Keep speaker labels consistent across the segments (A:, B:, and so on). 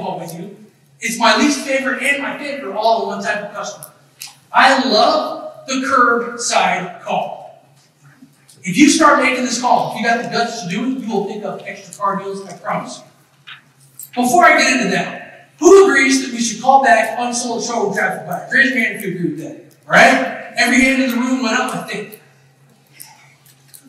A: call with you. It's my least favorite and my favorite all in one type of customer. I love the curbside call. If you start making this call, if you got the guts to do it, you will pick up extra car deals, I promise you. Before I get into that, who agrees that we should call back unsold showroom traffic buyers? Raise your hand if you agree with that. Alright? Every hand in the room went up, I think.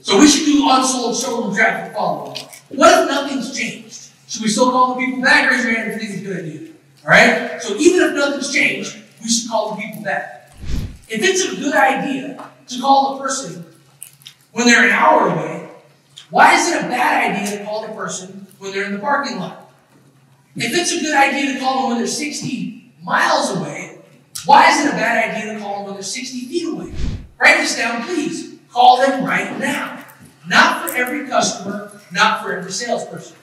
A: So we should do unsold showroom traffic follow-up. What if nothing's changed? Should we still call the people back? Raise your hand if you think it's a good idea. Alright? So even if nothing's changed, we should call the people back. If it's a good idea to call the person when they're an hour away, why is it a bad idea to call the person when they're in the parking lot? If it's a good idea to call them when they're 60 miles away, why is it a bad idea to call them when they're 60 feet away? Write this down, please. Call them right now. Not for every customer, not for every salesperson.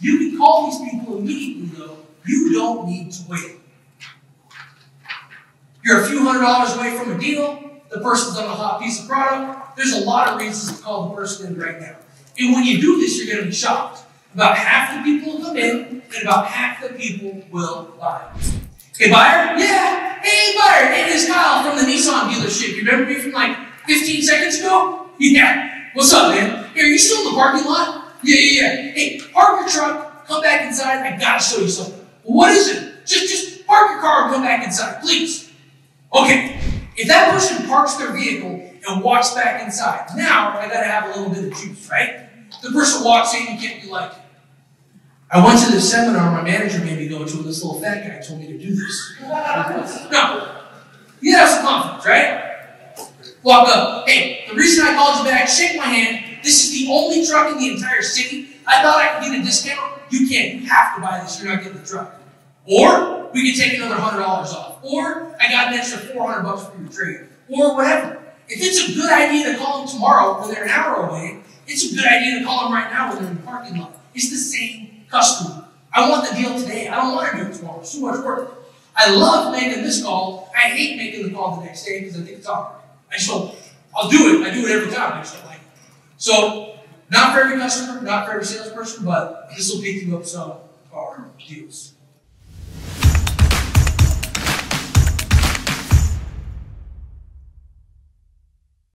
A: You can call these people immediately, though. You don't need to wait. You're a few hundred dollars away from a deal. The person's on a hot piece of product. There's a lot of reasons to call the person in right now. And when you do this, you're going to be shocked. About half the people will come in, and about half the people will buy. Hey, buyer? Yeah. Hey, buyer. It is Kyle from the Nissan dealership. You remember me from like 15 seconds ago? Yeah. What's up, man? Hey, are you still in the parking lot? Yeah, yeah, yeah. Hey, park your truck, come back inside. I gotta show you something. What is it? Just, just park your car and come back inside, please. Okay. If that person parks their vehicle and walks back inside, now I gotta have a little bit of juice, right? The person walks in, you can't be like, I went to this seminar my manager made me go to, and this little fat guy told me to do this. no. You have some confidence, right? Walk up. Hey, the reason I called you back, shake my hand. This is the only truck in the entire city. I thought I could get a discount. You can't. You have to buy this. You're not getting the truck. Or we can take another hundred dollars off. Or I got an extra four hundred bucks for your trade. Or whatever. If it's a good idea to call them tomorrow when they're an hour away, it's a good idea to call them right now when they're in the parking lot. It's the same customer. I want the deal today. I don't want to do it tomorrow. It's too much work. I love making this call. I hate making the call the next day because I think it's awkward. I just don't, I'll do it. I do it every time. I just don't like. So, not for every customer, not for every salesperson, but this will pick you up some of our deals.